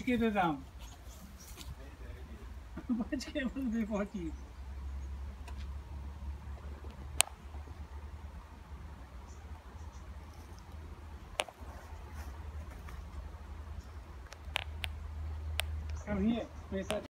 के दे दाम। बच के बंदे पहुँची। कभी पैसा